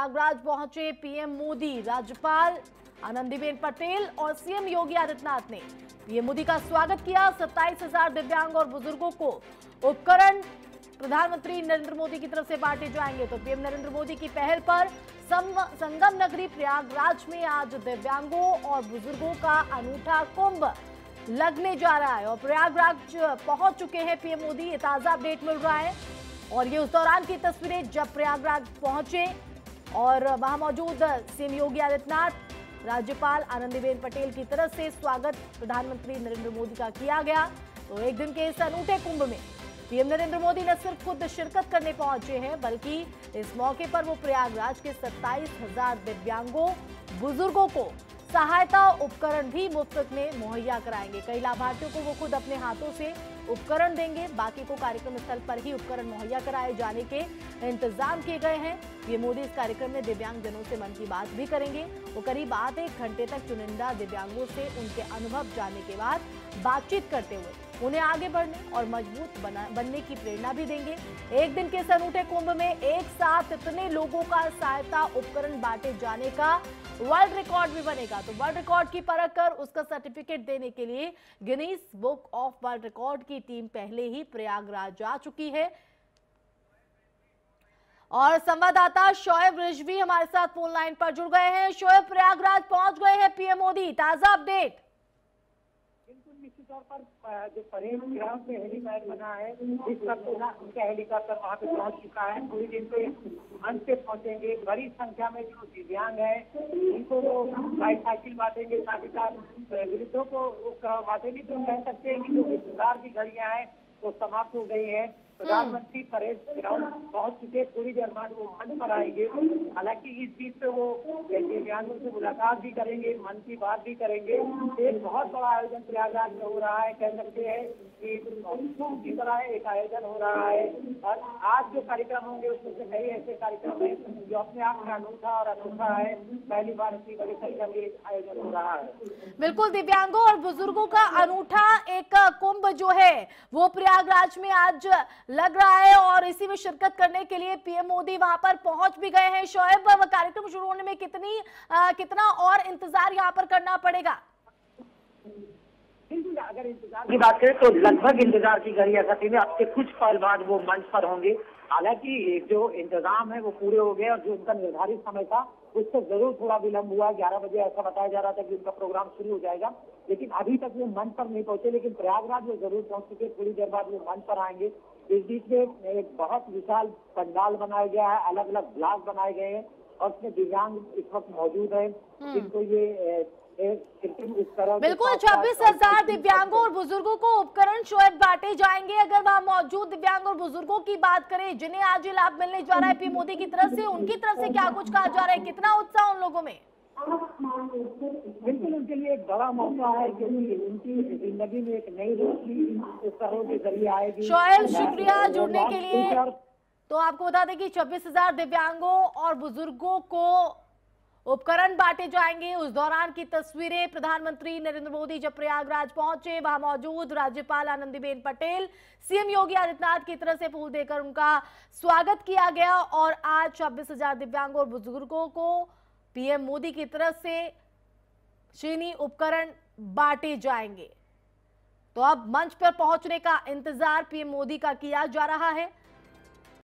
प्रयागराज पहुँचे पीएम मोदी। राज्यपाल आनंदीबेन पटेल और सीएम योगी आदित्यनाथ ने पीएम मोदी का स्वागत किया। सत्ताईस हज़ार दिव्यांग और बुज़ुर्गों को उपकरण प्रधानमंत्री नरेंद्र मोदी की तरफ़ से बांटे जाएँगे। तो पीएम नरेंद्र मोदी की पहल पर संगम नगरी प्रयागराज में आज दिव्यांगों और बुज़ुर्गों का अनूठा कुंभ लगने जा रहा है और प्रयागराज पहुँच चुके हैं पीएम मोदी। ये ताज़ा अपडेट मिल रहा है। और ये उस दौरान की तस्वीरें जब प्रयागराज पहुँचे और वहाँ मौजूद सीएम योगी आदित्यनाथ, राज्यपाल आनंदीबेन पटेल की तरफ़ से स्वागत प्रधानमंत्री नरेंद्र मोदी का किया गया। तो एक दिन के इस अनूठे कुंभ में पीएम नरेंद्र मोदी न सिर्फ़ खुद शिरकत करने पहुँचे हैं, बल्कि इस मौके पर वो प्रयागराज के सत्ताईस हज़ार दिव्यांगों, बुज़ुर्गों को सहायता उपकरण भी मुफ़्त में मुहैया कराएँगे। कई लाभार्थियों को वो खुद अपने हाथों से उपकरण देंगे। बाकी को कार्यक्रम स्थल पर ही उपकरण मुहैया कराए जाने के इंतज़ाम किए गए हैं। पीएम मोदी इस कार्यक्रम में दिव्यांगजनों से मन की बात भी करेंगे। वो करीब आधे घंटे तक चुनिंदा दिव्यांगों से उनके अनुभव जानने के बाद बातचीत करते हुए उन्हें आगे बढ़ने और मज़बूत बना, बनने की प्रेरणा भी देंगे। एक दिन के इस अनूठे कुंभ में एक साथ इतने लोगों का सहायता उपकरण बांटे जाने का वर्ल्ड रिकॉर्ड भी बनेगा। तो वर्ल्ड रिकॉर्ड की परख कर उसका सर्टिफिकेट देने के लिए Guinness book of world record की टीम पहले ही प्रयागराज जा चुकी है। और संवाददाता शोएब रिजवी हमारे साथ फ़ोन लाइन पर जुड़ गए हैं। शोएब, प्रयागराज पहुँच गए हैं पीएम मोदी। ताज़ा अपडेट पर जो परेड ग्राउंड पे हेलीपैड बना है, इस उनका हेलीकॉप्टर वहाँ पे पहुँच चुका है। थोड़ी देर पे पहुँचेंगे बड़ी संख्या में जो दिव्यांग है, उनको वो बाईसाइकिल बांटेंगे साथ ही साथ वृद्धों को बांटेंगे तो कह सकते हैं कि जो इंतज़ार की घड़ियाँ हैं, वो समाप्त हो गई है। प्रधानमंत्री परेड ग्राउंड पहुँच चुके थोड़ी देर बाद वो मंच पर आएँगे। हालाँकि इस बीच पे वो दिव्यांगों से मुलाकात भी करेंगे, मन की बात भी करेंगे। एक बहुत बड़ा आयोजन प्रयागराज में हो रहा है, कह सकते हैं कि उत्सव की तरह एक आयोजन हो रहा है। और आज जो कार्यक्रम होंगे, उसमें से कई ऐसे कार्यक्रम है जो अपने आप में अनूठा और अनूठा है। पहली बार इतनी बड़ी संख्या में आयोजन हो रहा है। बिल्कुल, दिव्यांगों और बुज़ुर्गों का अनूठा जो है वो प्रयागराज में आज लग रहा है और इसी में शिरकत करने के लिए पीएम मोदी वहाँ पर पहुँच भी गए हैं। शोएब कार्यक्रम शुरू होने में कितनी आ, कितना और इंतज़ार यहाँ पर करना पड़ेगा? अगर इंतज़ार की बात करें तो लगभग इंतज़ार की है सती में अब से कुछ पल बाद वो मंच पर होंगे। हालाँकि जो इंतज़ाम है वो पूरे हो गए और जो उनका निर्धारित समय था उससे ज़रूर थोड़ा विलंब हुआ। ग्यारह बजे ऐसा बताया जा रहा था कि उनका प्रोग्राम शुरू हो जाएगा। लेकिन अभी तक वो मंच पर नहीं पहुँचे लेकिन प्रयागराज वो ज़रूर पहुँच चुके थोड़ी देर बाद वो मंच पर आएँगे। इस बीच में एक बहुत विशाल पंडाल बनाया गया है। अलग अलग ब्लॉक बनाए गए हैं और उसमें दिव्यांग इस वक्त मौजूद है। जिनको ये बिल्कुल छब्बीस हज़ार दिव्यांगों और बुज़ुर्गों को उपकरण शोएब बांटे जाएँगे। अगर वहाँ मौजूद दिव्यांग और बुज़ुर्गों की बात करें जिन्हें आज ये लाभ मिलने जा रहा है पीएम मोदी की तरफ़ से उनकी तरफ़ से क्या कुछ कहा जा रहा है? कितना उत्साह उन लोगों में? बिल्कुल उनके लिए एक बड़ा मौका है क्योंकि उनकी ज़िंदगी में एक नई रोशनी उपकरणों के ज़रिए आएगी। शोएब शुक्रिया जुड़ने के लिए। तो आपको बता दें कि छब्बीस हज़ार दिव्यांगों और बुज़ुर्गों को उपकरण बांटे जाएँगे। उस दौरान की तस्वीरें प्रधानमंत्री नरेंद्र मोदी जब प्रयागराज पहुँचे, वहाँ मौजूद राज्यपाल आनंदीबेन पटेल, सीएम योगी आदित्यनाथ की तरफ़ से फूल देकर उनका स्वागत किया गया और आज छब्बीस हज़ार दिव्यांगों और बुज़ुर्गों को पीएम मोदी की तरफ़ से चीनी उपकरण बांटे जाएँगे। तो अब मंच पर पहुँचने का इंतज़ार पीएम मोदी का किया जा रहा है।